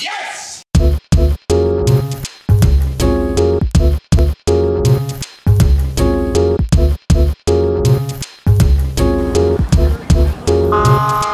Yes! Uh,